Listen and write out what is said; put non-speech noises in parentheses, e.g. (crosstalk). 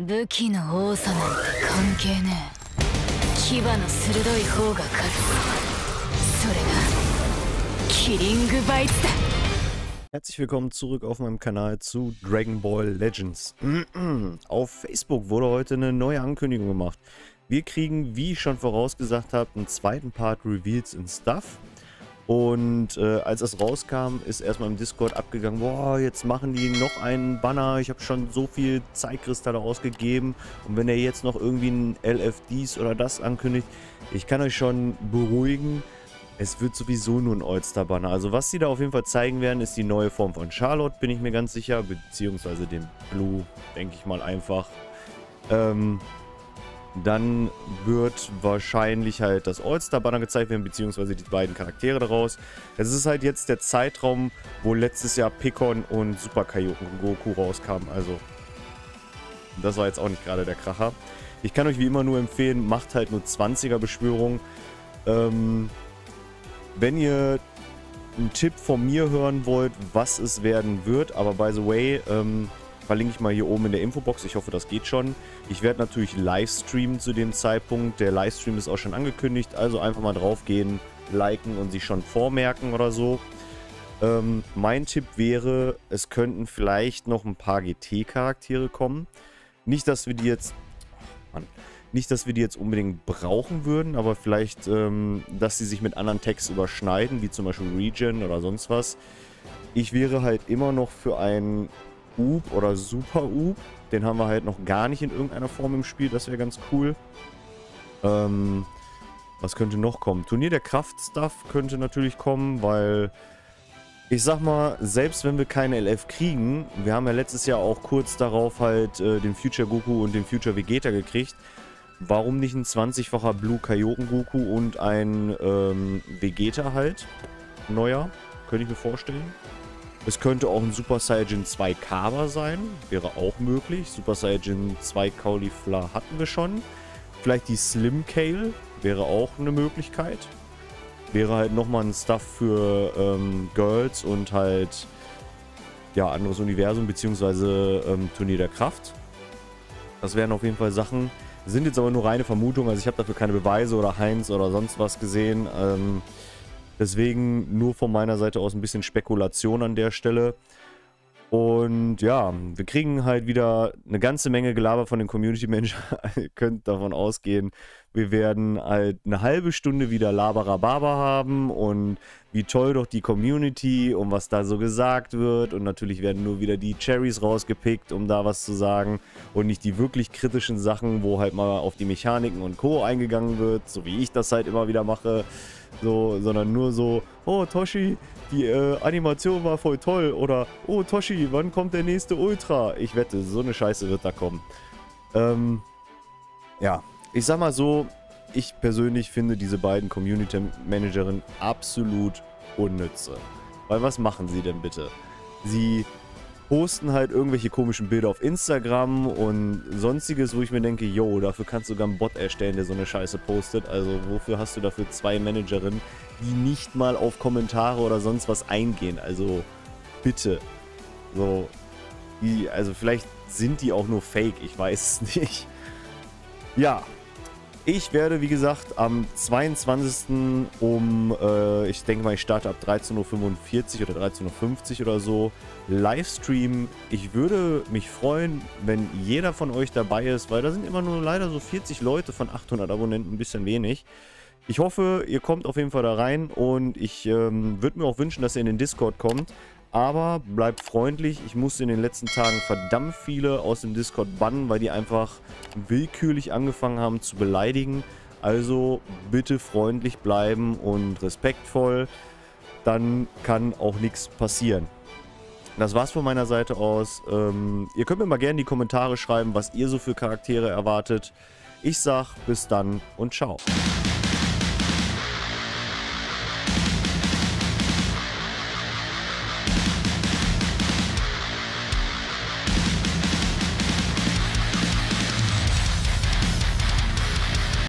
武器の多さなんて関係ねえ牙の鋭い方が勝つそれがキリングバイツだ Herzlich willkommen zurück auf meinem Kanal zu Dragon Ball Legends. (clears throat) Auf Facebook wurde heute eine neue Ankündigung gemacht. Wir kriegen, wie ich schon vorausgesagt habe, einen zweiten Part Reveals in Stuff. Und äh, als es rauskam, ist erstmal im Discord abgegangen, boah, jetzt machen die noch einen Banner, ich habe schon so viel Zeitkristalle ausgegeben und wenn er jetzt noch irgendwie ein LFDs oder das ankündigt, ich kann euch schon beruhigen, es wird sowieso nur ein All-Star-Banner. Also was sie da auf jeden Fall zeigen werden, ist die neue Form von Charlotte, bin ich mir ganz sicher. Beziehungsweise den Blue, denke ich mal einfach. Ähm, dann wird wahrscheinlich halt das All-Star-Banner gezeigt werden, beziehungsweise die beiden Charaktere daraus. Das ist halt jetzt der Zeitraum, wo letztes Jahr Pikon und Super Kaioken Goku rauskamen. Also, das war jetzt auch nicht gerade der Kracher. Ich kann euch wie immer nur empfehlen, macht halt nur 20er-Beschwörung. Ähm, wenn ihr einen Tipp von mir hören wollt, was es werden wird, aber by the way, ähm, verlinke ich mal hier oben in der Infobox. Ich hoffe, das geht schon. Ich werde natürlich live streamen zu dem Zeitpunkt. Der Livestream ist auch schon angekündigt, also einfach mal drauf gehen, liken und sich schon vormerken oder so. Ähm, mein Tipp wäre, es könnten vielleicht noch ein paar GT-Charaktere kommen. Nicht, dass wir die jetzt... Oh Mann. Nicht, dass wir die jetzt unbedingt brauchen würden, aber vielleicht, ähm, dass sie sich mit anderen Tags überschneiden, wie zum Beispiel Regen oder sonst was. Ich wäre halt immer noch für einen Up oder Super Up. Den haben wir halt noch gar nicht in irgendeiner Form im Spiel. Das wäre ganz cool. Ähm, was könnte noch kommen? Turnier der Kraft-Stuff könnte natürlich kommen, weil ich sag mal, selbst wenn wir keine LF kriegen, wir haben ja letztes Jahr auch kurz darauf halt äh, den Future Goku und den Future Vegeta gekriegt. Warum nicht ein 20-facher Blue Kaioken Goku und ein ähm, Vegeta halt? Neuer, könnte ich mir vorstellen. Es könnte auch ein Super Saiyan 2 Kaba sein, wäre auch möglich. Super Saiyan 2 Caulifla hatten wir schon. Vielleicht die Slim Kale wäre auch eine Möglichkeit. Wäre halt nochmal ein Stuff für ähm, Girls und halt ja, anderes Universum beziehungsweise ähm, Turnier der Kraft. Das wären auf jeden Fall Sachen, sind jetzt aber nur reine Vermutungen, also ich habe dafür keine Beweise oder Heinz oder sonst was gesehen. Ähm, deswegen nur von meiner Seite aus ein bisschen Spekulation an der Stelle. Und ja, wir kriegen halt wieder eine ganze Menge Gelaber von den Community-Menschen. (laughs) Ihr könnt davon ausgehen, wir werden halt eine halbe Stunde wieder Labarababa haben und wie toll doch die Community und was da so gesagt wird. Und natürlich werden nur wieder die Cherries rausgepickt, um da was zu sagen. Und nicht die wirklich kritischen Sachen, wo halt mal auf die Mechaniken und Co. eingegangen wird, so wie ich das halt immer wieder mache. So, sondern nur so, oh Toshi, die äh, Animation war voll toll. Oder, oh Toshi, wann kommt der nächste Ultra? Ich wette, so eine Scheiße wird da kommen. Ähm, ja, ich sag mal so, ich persönlich finde diese beiden Community Managerinnen absolut unnütze. Weil was machen sie denn bitte? Sie posten halt irgendwelche komischen Bilder auf Instagram und sonstiges, wo ich mir denke, yo, dafür kannst du sogar einen Bot erstellen, der so eine Scheiße postet. Also wofür hast du dafür zwei Managerinnen, die nicht mal auf Kommentare oder sonst was eingehen? Also bitte. So, die, also vielleicht sind die auch nur fake, ich weiß es (laughs) nicht. Ja, ich werde, wie gesagt, am 22. um, äh, ich denke mal, ich starte ab 13.45 Uhr oder 13.50 Uhr oder so, Livestream. Ich würde mich freuen, wenn jeder von euch dabei ist, weil da sind immer nur leider so 40 Leute von 800 Abonnenten, ein bisschen wenig. Ich hoffe, ihr kommt auf jeden Fall da rein und ich ähm, würde mir auch wünschen, dass ihr in den Discord kommt. Aber bleibt freundlich. Ich musste in den letzten Tagen verdammt viele aus dem Discord bannen, weil die einfach willkürlich angefangen haben zu beleidigen. Also bitte freundlich bleiben und respektvoll. Dann kann auch nichts passieren. Das war's von meiner Seite aus. Ähm, ihr könnt mir mal gerne in die Kommentare schreiben, was ihr so für Charaktere erwartet. Ich sag bis dann und ciao.